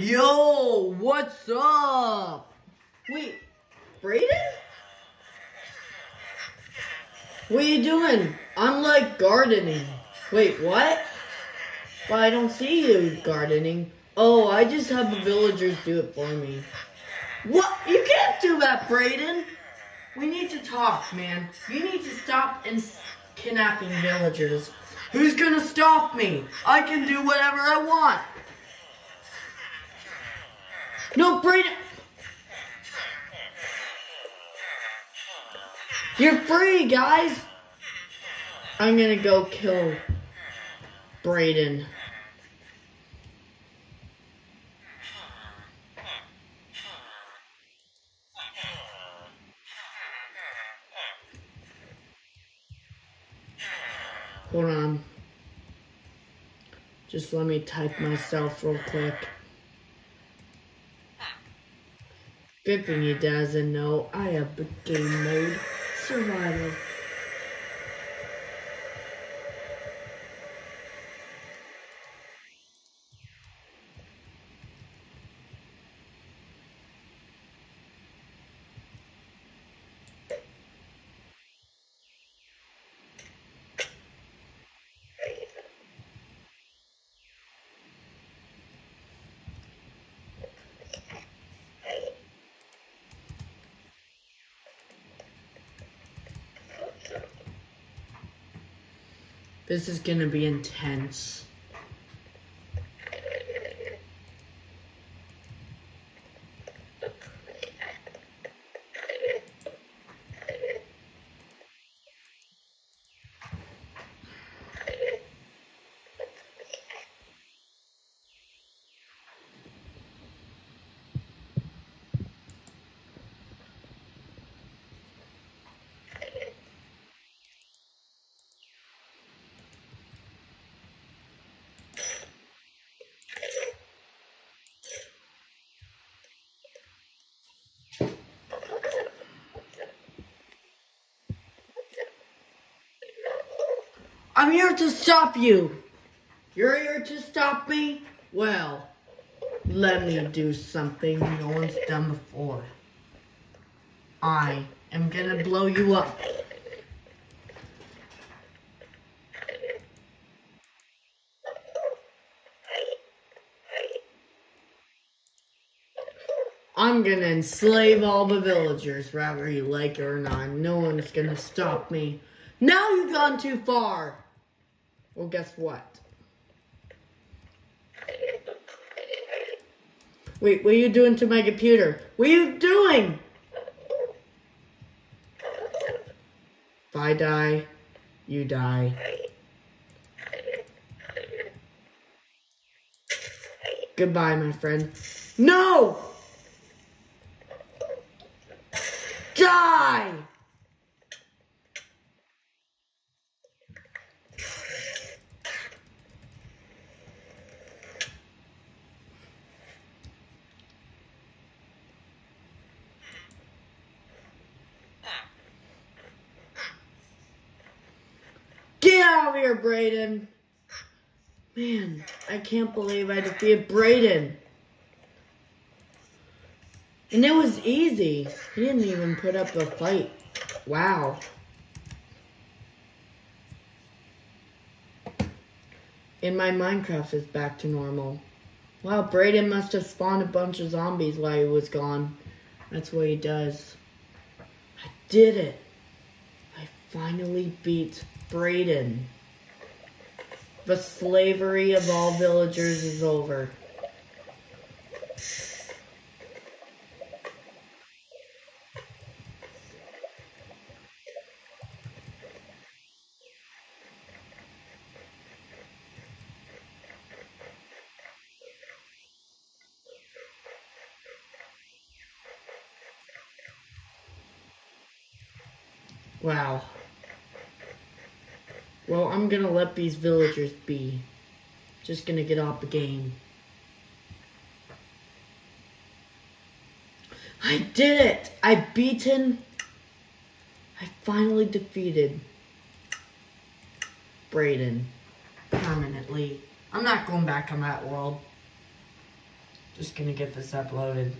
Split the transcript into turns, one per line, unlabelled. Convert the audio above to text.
Yo, what's up? Wait, Braden? What are you doing? I'm like gardening. Wait, what? Well, I don't see you gardening. Oh, I just have the villagers do it for me. What? You can't do that, Braden. We need to talk, man. You need to stop and kidnapping villagers. Who's gonna stop me? I can do whatever I want. No, Braden. You're free, guys. I'm gonna go kill Braden. Hold on. Just let me type myself real quick. Good thing he doesn't know I have the game mode survival. This is gonna be intense. I'm here to stop you. You're here to stop me? Well, let me do something no one's done before. I am gonna blow you up. I'm gonna enslave all the villagers, whether you like it or not. No one's gonna stop me. Now you've gone too far. Well, guess what? Wait, what are you doing to my computer? What are you doing? If I die, you die. Goodbye, my friend. No! Die! Get out here, Braden. Man, I can't believe I defeated Braden. And it was easy. He didn't even put up a fight. Wow. And my Minecraft is back to normal. Wow, Braden must have spawned a bunch of zombies while he was gone. That's what he does. I did it. I finally beat Braden. The slavery of all villagers is over. Wow. Well, I'm gonna let these villagers be. Just gonna get off the game. I did it! I beaten... I finally defeated Braden permanently. I'm not going back on that world. Just gonna get this uploaded.